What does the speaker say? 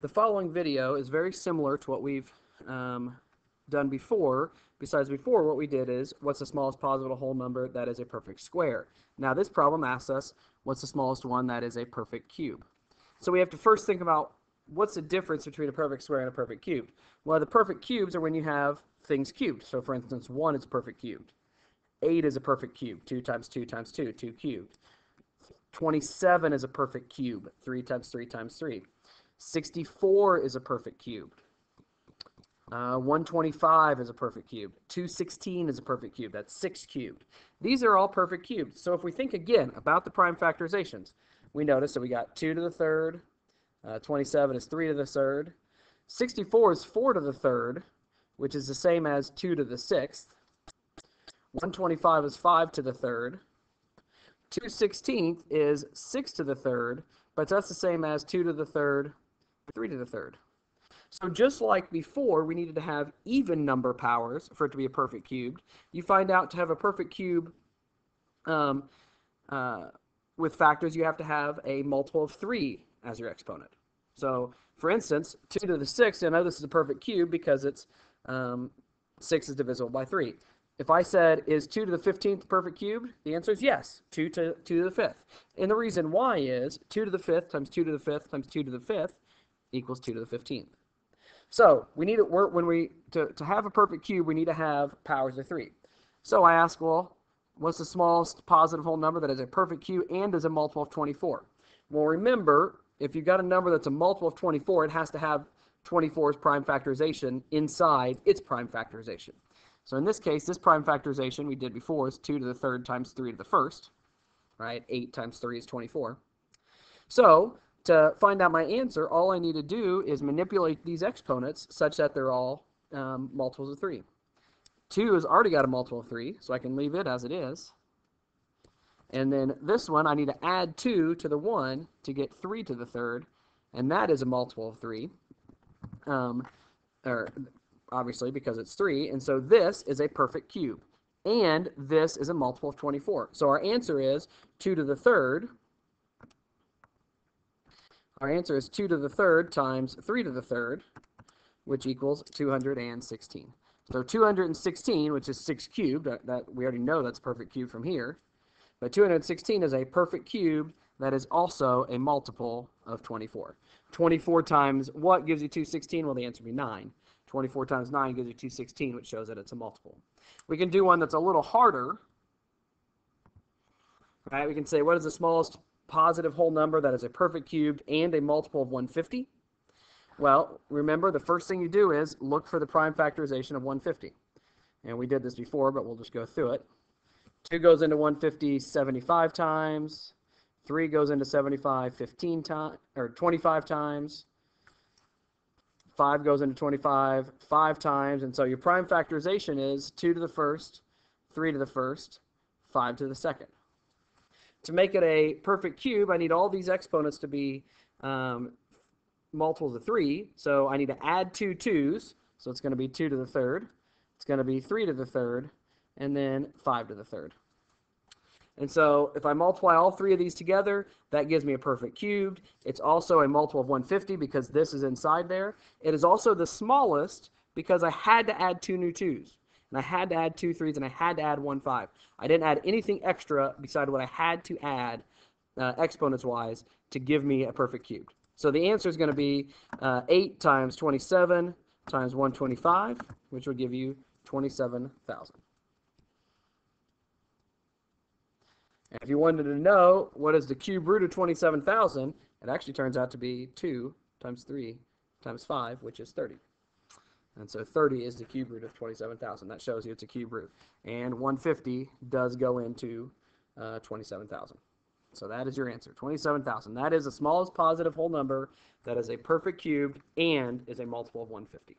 The following video is very similar to what we've um, done before. Besides before, what we did is, what's the smallest positive whole number that is a perfect square? Now this problem asks us, what's the smallest one that is a perfect cube? So we have to first think about what's the difference between a perfect square and a perfect cube? Well, the perfect cubes are when you have things cubed. So for instance, 1 is perfect cubed. 8 is a perfect cube. 2 times 2 times 2, 2 cubed. 27 is a perfect cube. 3 times 3 times 3. 64 is a perfect cube. Uh, 125 is a perfect cube. 216 is a perfect cube. That's 6 cubed. These are all perfect cubes. So if we think again about the prime factorizations, we notice that we got 2 to the third, uh, 27 is 3 to the third, 64 is 4 to the third, which is the same as 2 to the sixth, 125 is 5 to the third, 2 16th is 6 to the third, but that's the same as 2 to the third 3 to the third. So just like before, we needed to have even number powers for it to be a perfect cube. You find out to have a perfect cube um, uh, with factors, you have to have a multiple of 3 as your exponent. So, for instance, 2 to the 6th, I know this is a perfect cube because it's um, 6 is divisible by 3. If I said, is 2 to the 15th perfect cube? The answer is yes, 2 to 2 to the 5th. And the reason why is 2 to the 5th times 2 to the 5th times 2 to the 5th equals 2 to the 15th. So we need work when we to, to have a perfect cube, we need to have powers of 3. So I ask, well, what's the smallest positive whole number that is a perfect cube and is a multiple of 24? Well, remember, if you've got a number that's a multiple of 24, it has to have 24's prime factorization inside its prime factorization. So in this case, this prime factorization we did before is 2 to the third times 3 to the first, right? 8 times 3 is 24. So to find out my answer, all I need to do is manipulate these exponents such that they're all um, multiples of 3. 2 has already got a multiple of 3, so I can leave it as it is. And then this one, I need to add 2 to the 1 to get 3 to the third, and that is a multiple of 3, um, or obviously because it's 3, and so this is a perfect cube. And this is a multiple of 24. So our answer is 2 to the third, our answer is 2 to the third times 3 to the third, which equals 216. So 216, which is 6 cubed, that, that we already know that's perfect cube from here. But 216 is a perfect cube that is also a multiple of 24. 24 times what gives you 216? Well, the answer would be 9. 24 times 9 gives you 216, which shows that it's a multiple. We can do one that's a little harder. Right? We can say, what is the smallest positive whole number that is a perfect cube and a multiple of 150? Well, remember the first thing you do is look for the prime factorization of 150. And we did this before, but we'll just go through it. 2 goes into 150 75 times. 3 goes into 75 15 times, or 25 times. 5 goes into 25 5 times. And so your prime factorization is 2 to the first, 3 to the first, 5 to the second. To make it a perfect cube, I need all these exponents to be um, multiples of 3. So I need to add two 2's. So it's going to be 2 to the third. It's going to be 3 to the third. And then 5 to the third. And so if I multiply all three of these together, that gives me a perfect cubed. It's also a multiple of 150 because this is inside there. It is also the smallest because I had to add two new 2's and I had to add two threes, and I had to add one five. I didn't add anything extra beside what I had to add uh, exponents wise to give me a perfect cube. So the answer is going to be uh, 8 times 27 times 125, which will give you 27,000. And if you wanted to know what is the cube root of 27,000, it actually turns out to be 2 times 3 times 5, which is 30. And so 30 is the cube root of 27,000. That shows you it's a cube root. And 150 does go into uh, 27,000. So that is your answer, 27,000. That is the smallest positive whole number that is a perfect cube and is a multiple of 150.